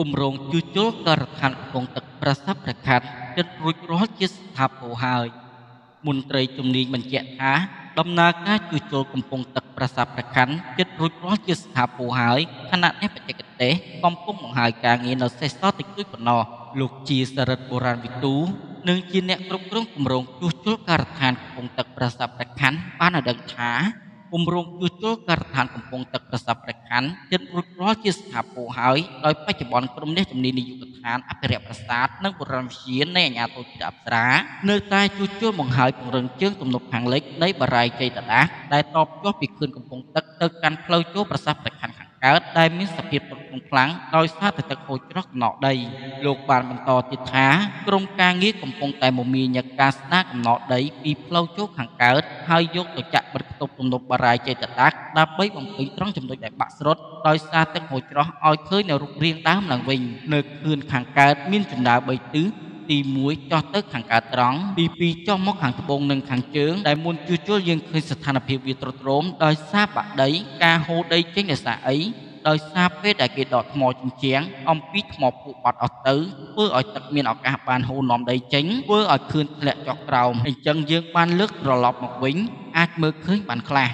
គម្រោងជួសជុលការដ្ឋានកំពង់ទឹកប្រសាប្រខាត់ជិតរួចរាល់ជាស្ថាពរហើយមន្ត្រីជំនាញបញ្ជាក់ថាដំណើរការជួសជុលកំពង់ទឹកប្រសាប្រខាត់ជិតរួចរាល់ជាស្ថាពរហើយខណៈនេះបច្ចេកទេសកំពុងបង្ហើយការងារនៅសេសសល់តិចតួចប៉ុណ្ណោះលោកជាសរិទ្ធបុរាណវិទូនិងជាអ្នកគ្រប់គ្រងគម្រោងជួសជុលការដ្ឋានកំពង់ទឹកប្រសាប្រខាត់បានឲ្យដឹងថា គម្រោងជួសជុលការដ្ឋានកំពង់ទឹកប្រសាប្រខណ្ឌជិតរួចរាល់ជាស្ថាពរហើយដោយបច្ចុប្បន្នក្រុមនេះជំនាញនាយកដ្ឋានអភិរក្សប្រាសាទនិងបុរាណវិទ្យានៃអាជ្ញាធរជាតិអប្សរានៅតែជួសជុលបង្ហើយពង្រឹងជើងទំនប់ខាងលិចនៃបារាយជ័យតដាសដែលតបជាប់ពីខឿនកំពង់ទឹកទៅកាន់ផ្លូវចូលប្រាសាទប្រខណ្ឌខាងកើតដែលមានសភាពទ្រុឌទ្រង់ ខ្លាំងដោយសារតែទឹកហូរច្រោះកំណកដីលោកបានបន្តទៀតថាក្រមការងារកំពុងតែមមាញឹកការស្ដារកំណកដីពីផ្លូវចូលខាងកើតហើយយកទៅចាក់បិទគប់ទំនប់បារាយចេតតាក់ដើម្បីបំពេញត្រង់ចំណុចដែលបាក់ស្រុតដោយសារទឹកហូរច្រោះឲ្យឃើញនៅរូបរាងដើមឡើងវិញនៅខឿនខាងកើតមានជណ្ដើរ3ទិសទី1ចោះទៅខាងកើតត្រង់ទី2ចោះមកខាងត្បូងនិងខាងជើងដែលមុនជួសជុលយើងឃើញស្ថានភាពវាទ្រុឌទ្រោមដោយសារបាក់ដីការហូរដីចេញដោយសារអី ដោយសារពេលដែលគេដកថ្មជញ្ជាំងអំពីថ្មភក់បាត់អស់ទៅធ្វើឲ្យទឹកមានឱកាសបានហូរនាំដីចេញធ្វើឲ្យខឿនធ្លាក់ចុះក្រោមអញ្ចឹងយើងបានលើកត្រឡប់មកវិញអាចមើលឃើញបានខ្លះ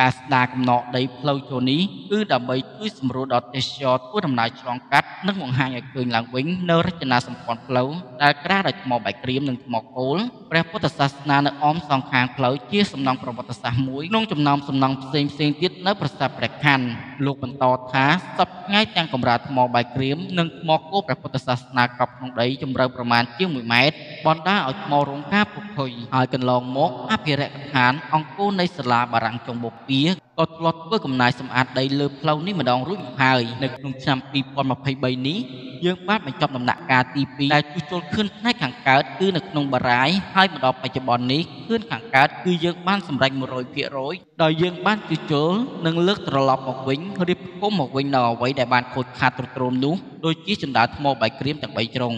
ការស្ដារកំណកដីផ្លូវចូលនេះគឺដើម្បីជួយសម្រួលដល់ទេសចរធ្វើដំណើរឆ្លងកាត់និងបង្ហាញឲ្យឃើញឡើងវិញនៅរចនាសម្ព័ន្ធផ្លូវដែលក្រាស់ដោយថ្មបែកក្រៀមនិងថ្មគោលព្រះពុទ្ធសាសនានៅអមសងខាងផ្លូវជាសំណង់ប្រវត្តិសាស្ត្រមួយក្នុងចំណោមសំណង់ផ្សេងផ្សេងទៀតនៅប្រាសាទព្រះខ័ន លោកបន្តថាសពថ្ងៃទាំងកម្រាលថ្មបែកក្រៀមនិងថ្មគោលព្រះពុទ្ធសាសនាកប់ក្នុងដីជម្រៅប្រមាណជាង1ម៉ែត្របណ្ដាលឲ្យថ្មរងការពុកផុយហើយកន្លងមកអភិរក្សដ្ឋានអង្គរនៃសាលាបារាំងចុងបូព៌ា ក៏ធ្លាប់ធ្វើកំណាយសម្អាតដីលើផ្លូវនេះម្ដងរួចមកហើយនៅក្នុងឆ្នាំ2023នេះយើងបានបញ្ចប់ដំណាក់កាលទី2ដែលជួសជុលខឿនផ្នែកខាងកើតគឺនៅក្នុងបារាយហើយមកដល់បច្ចុប្បន្ននេះខឿនខាងកើតគឺយើងបានសម្រេច100%ដោយយើងបានជួសជុលនិងលើកត្រឡប់មកវិញរៀបផ្គុំមកវិញនៅអ្វីដែលបានខូចខាតទ្រុឌទ្រោមនោះដូចជាចណ្ដាលថ្មបាយក្រៀមទាំង3ជ្រុង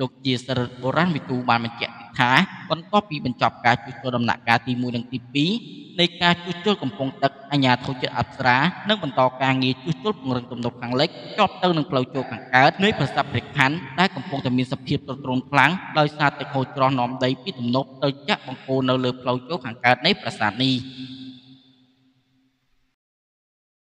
លោកជាសរិទ្ធបុរាណវិទូបានបញ្ជាក់ថាបន្ទាប់ពីបញ្ចប់ការជួសជុលដំណាក់កាលទី1និងទី2 នៃការជួសជុលកំពង់ទឹកអាជ្ញាធរជាតិអប្សរានឹងបន្តការងារជួសជុលពង្រឹងទំនប់ខាងលិចជាប់ទៅនឹងផ្លូវចូលខាងកើតនៃប្រាសាទព្រះខ័នដែលកំពុងតែមានសភាពទ្រុឌទ្រោមខ្លាំងដោយសារទឹកហូរច្រោះនាំដីពីទំនប់ទៅចាក់បង្គោលនៅលើផ្លូវចូលខាងកើតនៃប្រាសាទនេះ